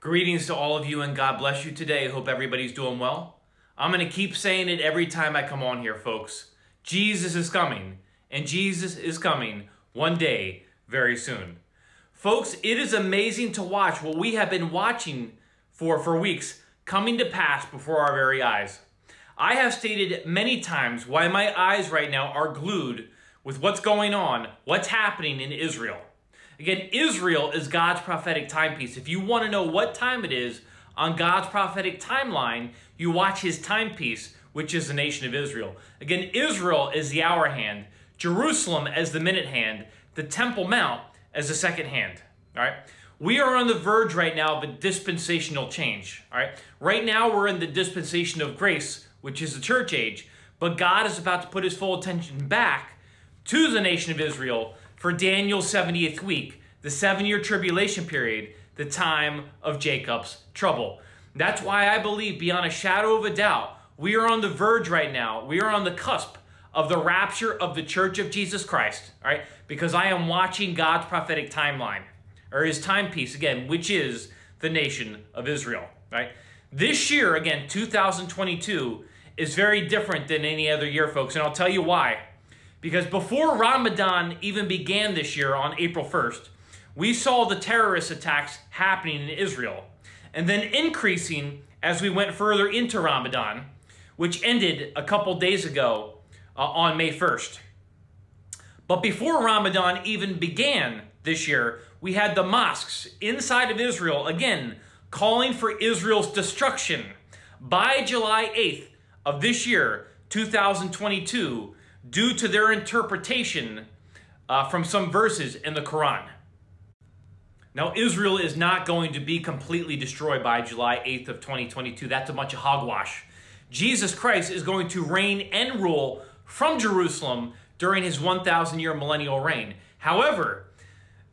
Greetings to all of you and God bless you today. Hope everybody's doing well. I'm going to keep saying it every time I come on here, folks. Jesus is coming, and Jesus is coming one day very soon. Folks, it is amazing to watch what we have been watching for for weeks coming to pass before our very eyes. I have stated many times why my eyes right now are glued with what's going on, what's happening in Israel. Again, Israel is God's prophetic timepiece. If you want to know what time it is on God's prophetic timeline, you watch his timepiece, which is the nation of Israel. Again, Israel is the hour hand, Jerusalem as the minute hand, the Temple Mount as the second hand. All right. We are on the verge right now of a dispensational change. All right. Right now, we're in the dispensation of grace, which is the church age. But God is about to put his full attention back to the nation of Israel for Daniel's 70th week, the seven year tribulation period, the time of Jacob's trouble. That's why I believe, beyond a shadow of a doubt, we are on the verge right now. We are on the cusp of the rapture of the church of Jesus Christ, all right? Because I am watching God's prophetic timeline, or his timepiece, again, which is the nation of Israel, right? This year, again, 2022, is very different than any other year, folks, and I'll tell you why. Because before Ramadan even began this year on April 1st, we saw the terrorist attacks happening in Israel and then increasing as we went further into Ramadan, which ended a couple days ago uh, on May 1st. But before Ramadan even began this year, we had the mosques inside of Israel again calling for Israel's destruction. By July 8th of this year, 2022, due to their interpretation uh, from some verses in the Quran. Now, Israel is not going to be completely destroyed by July 8th of 2022. That's a bunch of hogwash. Jesus Christ is going to reign and rule from Jerusalem during his 1,000 year millennial reign. However,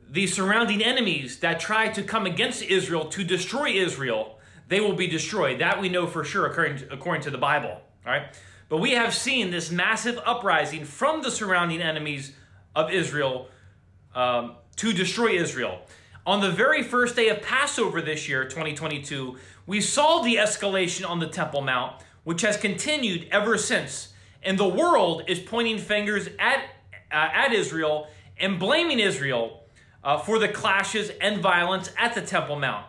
the surrounding enemies that try to come against Israel to destroy Israel, they will be destroyed. That we know for sure according to, according to the Bible. All right? But we have seen this massive uprising from the surrounding enemies of Israel um, to destroy Israel. On the very first day of Passover this year, 2022, we saw the escalation on the Temple Mount, which has continued ever since. And the world is pointing fingers at, uh, at Israel and blaming Israel uh, for the clashes and violence at the Temple Mount.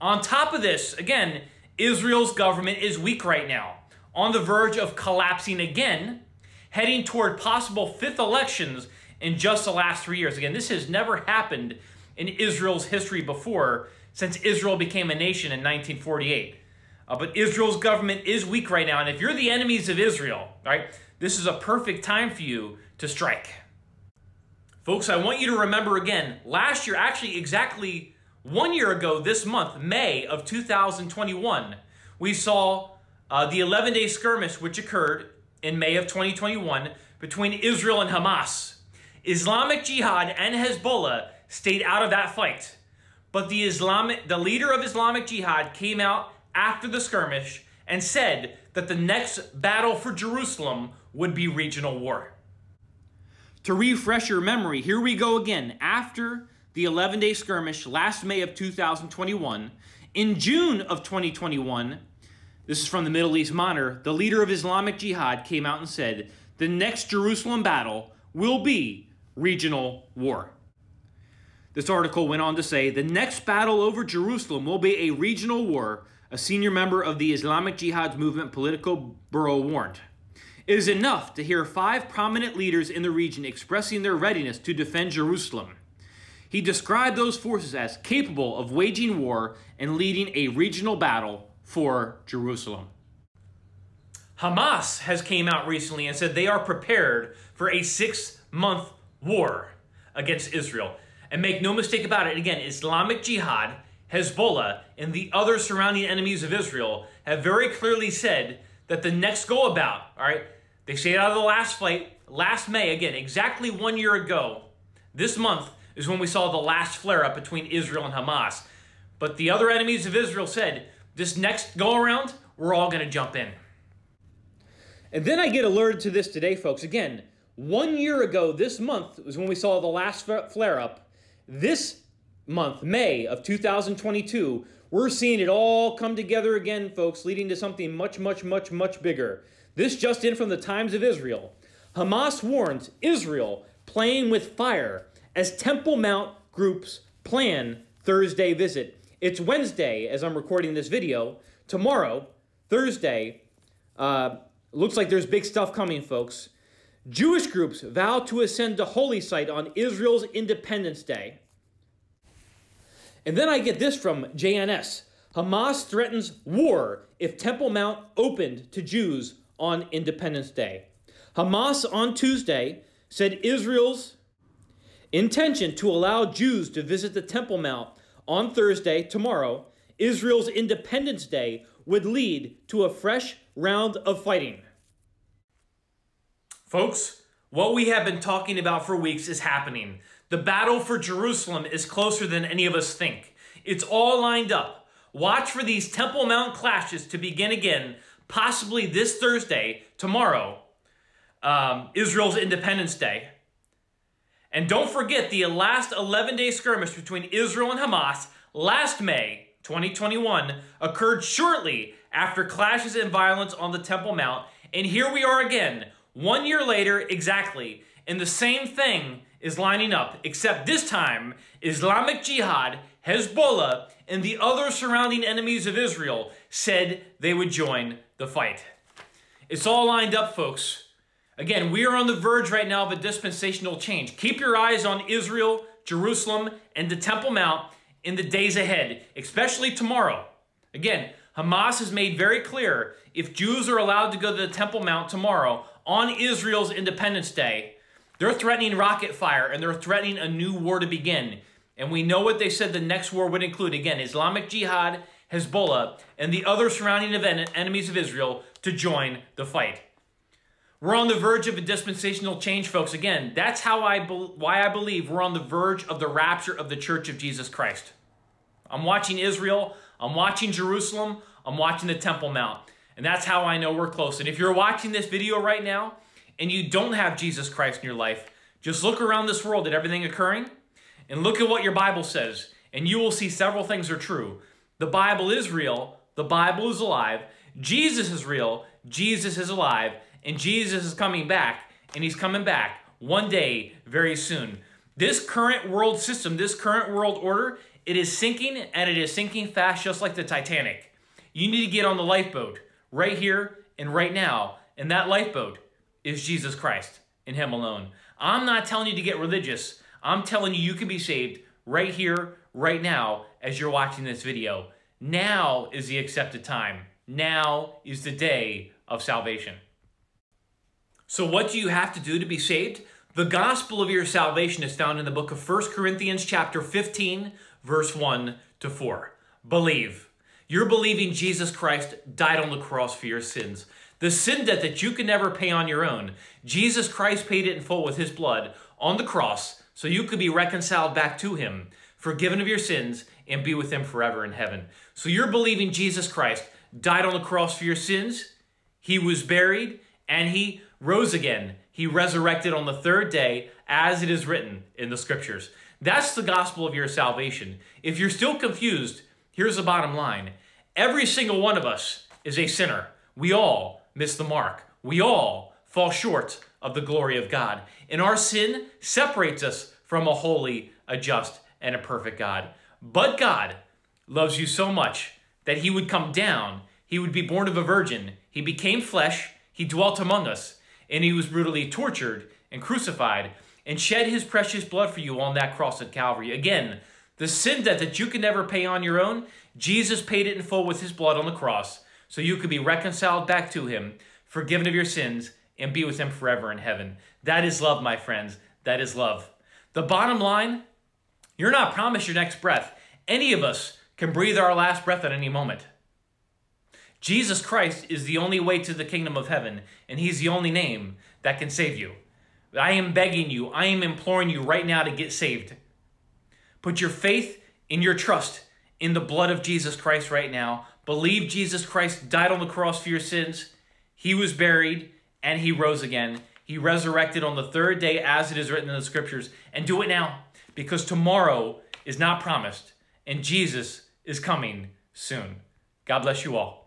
On top of this, again, Israel's government is weak right now on the verge of collapsing again, heading toward possible fifth elections in just the last three years. Again, this has never happened in Israel's history before since Israel became a nation in 1948. Uh, but Israel's government is weak right now, and if you're the enemies of Israel, right, this is a perfect time for you to strike. Folks, I want you to remember again, last year, actually exactly one year ago this month, May of 2021, we saw uh, the 11 day skirmish, which occurred in May of 2021 between Israel and Hamas. Islamic Jihad and Hezbollah stayed out of that fight. But the Islamic, the leader of Islamic Jihad came out after the skirmish and said that the next battle for Jerusalem would be regional war. To refresh your memory, here we go again. After the 11 day skirmish last May of 2021, in June of 2021, this is from the Middle East Monitor. The leader of Islamic Jihad came out and said the next Jerusalem battle will be regional war. This article went on to say the next battle over Jerusalem will be a regional war, a senior member of the Islamic Jihad movement political bureau warned. It is enough to hear five prominent leaders in the region expressing their readiness to defend Jerusalem. He described those forces as capable of waging war and leading a regional battle for Jerusalem. Hamas has came out recently and said they are prepared for a six-month war against Israel. And make no mistake about it, again, Islamic Jihad, Hezbollah, and the other surrounding enemies of Israel have very clearly said that the next go about, all right, they say it out of the last fight, last May, again, exactly one year ago, this month is when we saw the last flare up between Israel and Hamas. But the other enemies of Israel said, this next go around, we're all going to jump in. And then I get alerted to this today, folks. Again, one year ago this month was when we saw the last flare up. This month, May of 2022, we're seeing it all come together again, folks, leading to something much, much, much, much bigger. This just in from the Times of Israel. Hamas warns Israel playing with fire as Temple Mount groups plan Thursday visit. It's Wednesday as I'm recording this video. Tomorrow, Thursday, uh, looks like there's big stuff coming, folks. Jewish groups vow to ascend the holy site on Israel's Independence Day. And then I get this from JNS. Hamas threatens war if Temple Mount opened to Jews on Independence Day. Hamas on Tuesday said Israel's intention to allow Jews to visit the Temple Mount on Thursday, tomorrow, Israel's Independence Day, would lead to a fresh round of fighting. Folks, what we have been talking about for weeks is happening. The battle for Jerusalem is closer than any of us think. It's all lined up. Watch for these Temple Mount clashes to begin again, possibly this Thursday, tomorrow, um, Israel's Independence Day. And don't forget the last 11 day skirmish between Israel and Hamas last May 2021 occurred shortly after clashes and violence on the Temple Mount. And here we are again, one year later exactly, and the same thing is lining up, except this time, Islamic Jihad, Hezbollah, and the other surrounding enemies of Israel said they would join the fight. It's all lined up, folks. Again, we are on the verge right now of a dispensational change. Keep your eyes on Israel, Jerusalem, and the Temple Mount in the days ahead, especially tomorrow. Again, Hamas has made very clear if Jews are allowed to go to the Temple Mount tomorrow on Israel's Independence Day, they're threatening rocket fire and they're threatening a new war to begin. And we know what they said the next war would include. Again, Islamic Jihad, Hezbollah, and the other surrounding enemies of Israel to join the fight. We're on the verge of a dispensational change, folks. Again, that's how I why I believe we're on the verge of the rapture of the Church of Jesus Christ. I'm watching Israel, I'm watching Jerusalem, I'm watching the Temple Mount. And that's how I know we're close. And if you're watching this video right now and you don't have Jesus Christ in your life, just look around this world at everything occurring and look at what your Bible says, and you will see several things are true. The Bible is real, the Bible is alive, Jesus is real, Jesus is alive, and Jesus is coming back, and he's coming back one day very soon. This current world system, this current world order, it is sinking and it is sinking fast just like the Titanic. You need to get on the lifeboat right here and right now, and that lifeboat is Jesus Christ and him alone. I'm not telling you to get religious. I'm telling you you can be saved right here, right now, as you're watching this video. Now is the accepted time. Now is the day of salvation. So what do you have to do to be saved? The gospel of your salvation is found in the book of 1 Corinthians chapter 15, verse 1 to 4. Believe. You're believing Jesus Christ died on the cross for your sins. The sin debt that you can never pay on your own. Jesus Christ paid it in full with his blood on the cross so you could be reconciled back to him, forgiven of your sins, and be with him forever in heaven. So you're believing Jesus Christ died on the cross for your sins, he was buried, and he rose again. He resurrected on the third day, as it is written in the scriptures. That's the gospel of your salvation. If you're still confused, here's the bottom line every single one of us is a sinner. We all miss the mark. We all fall short of the glory of God. And our sin separates us from a holy, a just, and a perfect God. But God loves you so much that he would come down, he would be born of a virgin, he became flesh, he dwelt among us, and he was brutally tortured and crucified and shed his precious blood for you on that cross at Calvary. Again, the sin debt that you can never pay on your own, Jesus paid it in full with his blood on the cross so you could be reconciled back to him, forgiven of your sins, and be with him forever in heaven. That is love, my friends. That is love. The bottom line, you're not promised your next breath. Any of us can breathe our last breath at any moment. Jesus Christ is the only way to the kingdom of heaven, and he's the only name that can save you. I am begging you, I am imploring you right now to get saved. Put your faith and your trust in the blood of Jesus Christ right now. Believe Jesus Christ died on the cross for your sins. He was buried and he rose again. He resurrected on the third day as it is written in the scriptures. And do it now because tomorrow is not promised, and Jesus is coming soon. God bless you all.